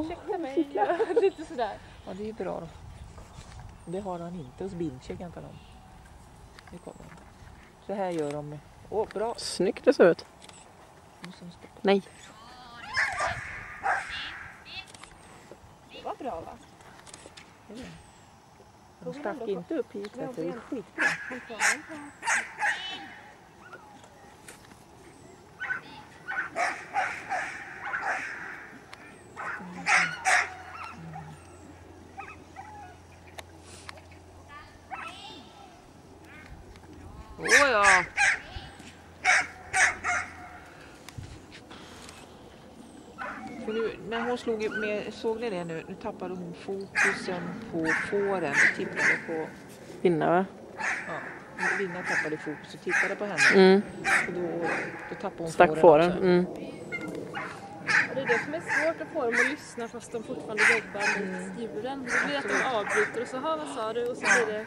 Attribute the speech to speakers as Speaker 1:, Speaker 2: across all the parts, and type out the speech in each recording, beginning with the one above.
Speaker 1: ursäkta mig. Lite sådär.
Speaker 2: Ja, det är bra då. Det har han inte hos Binche kan jag tala om. Nu kommer han. Så här gör de. Åh, bra.
Speaker 3: Snyggt det ser ut. Nej.
Speaker 1: Det var bra va?
Speaker 2: De stack inte upp hit. vet du. Det är skitbra. För nu, när hon slog med, såg ni det nu? Nu tappade hon fokusen på fåren och tittade på,
Speaker 3: Vinna va?
Speaker 2: ja, Vinna tappade fokus och tittade på henne.
Speaker 3: Mm.
Speaker 2: Och då, då tappade hon
Speaker 3: Stack fåren.
Speaker 2: också.
Speaker 3: Mm.
Speaker 1: Det är det som är svårt att få dem att lyssna fast de fortfarande jobbar med djuren. Det blir att de avbryter och så hör vad sa du och så blir det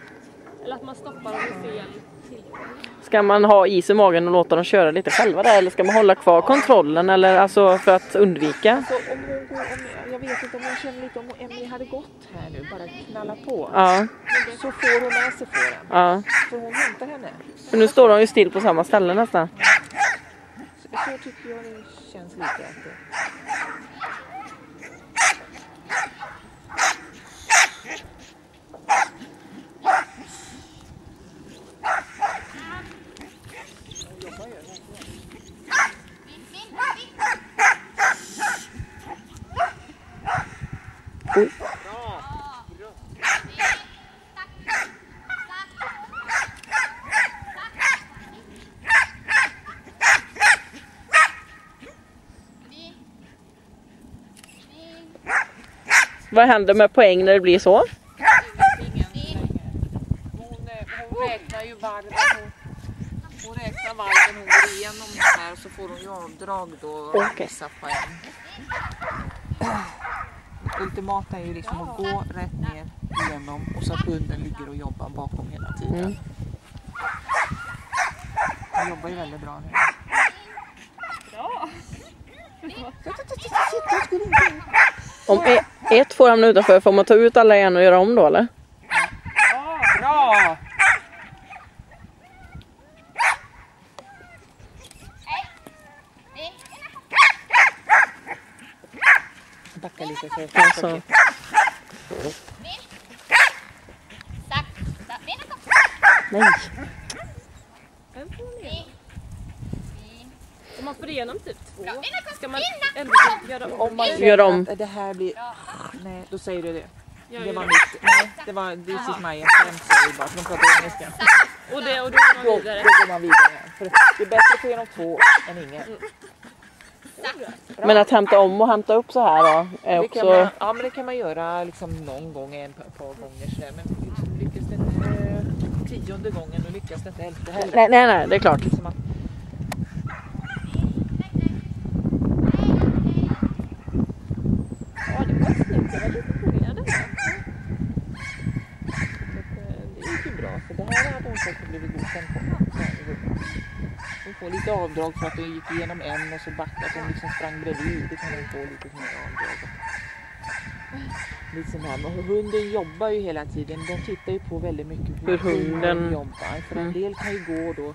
Speaker 1: eller att man stoppar dem vid fel tillfälle.
Speaker 3: Ska man ha is i magen och låta dem köra lite själva där eller ska man hålla kvar kontrollen eller alltså för att undvika?
Speaker 2: Alltså, om hon går, om, jag vet inte om hon känner lite om Emily hade gått här nu, bara knalla på.
Speaker 3: Ja,
Speaker 2: Så får hon med sig fåren.
Speaker 3: ja.
Speaker 2: För hon hämtar henne.
Speaker 3: För nu står de ju still på samma ställe nästan.
Speaker 2: Så, så tycker jag det känns lite. Att det,
Speaker 3: Oj. Vad händer med poäng när det blir så?
Speaker 2: hon, eh, hon räknar ju varven. Hon, hon räknar varven hon går igenom det här så får hon ju avdrag då.
Speaker 3: Okej.
Speaker 2: Vissa poäng. Ultimata är ju liksom att gå rätt ner igenom och så att hunden ligger och jobbar bakom hela tiden.
Speaker 3: Mm.
Speaker 2: Hon jobbar ju väldigt bra nu.
Speaker 1: Bra!
Speaker 3: Om ett får hamna utanför, får man ta ut alla igen och göra om då eller?
Speaker 2: Bra! Backa lite så jag
Speaker 3: Alltså. Nej.
Speaker 1: En får man igenom. Om man får igenom typ två, ska man ändå göra om?
Speaker 2: Om man
Speaker 3: Gör om.
Speaker 2: att det här blir... Nej, då säger du det. Det var
Speaker 1: det.
Speaker 2: mitt. Nej, det var this is my attempt säger vi bara. För de pratar engelska.
Speaker 1: Och, det, och då går
Speaker 2: Då,
Speaker 1: man
Speaker 2: då
Speaker 1: vidare.
Speaker 2: går man vidare. För det är bättre att få igenom två än ingen.
Speaker 3: Men att hämta om och hämta upp så här då är
Speaker 2: Det kan
Speaker 3: också...
Speaker 2: man, ja, men det kan man göra liksom någon gång, en par, par gånger sådär. Men lyckas det inte eh, tionde gången, då lyckas det inte elfte heller.
Speaker 3: Nej, nej, nej, det är klart.
Speaker 1: Det
Speaker 2: här hade hon säkert blivit godkänd på. Hon får lite avdrag för att hon gick igenom en och så backade att hon liksom sprang bredvid. Det kan hon få lite mer avdrag. Lite sån här. Men hunden jobbar ju hela tiden. De tittar ju på väldigt mycket
Speaker 3: Hur hunden-
Speaker 2: jobbar. För en
Speaker 3: Mm.
Speaker 2: del kan ju gå då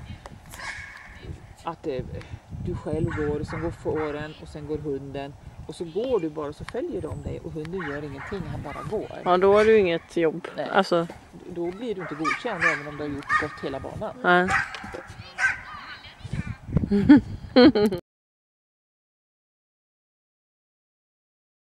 Speaker 2: att eh, du själv går och sen går fåren och sen går hunden. Och så går du bara och så följer de dig och hunden gör ingenting, han bara går.
Speaker 3: Ja, då det ju inget jobb.
Speaker 2: Nej.
Speaker 3: Alltså,
Speaker 2: Då blir du inte godkänd även om du har gjort gått hela banan.
Speaker 3: nej. 哼哼哼哼哼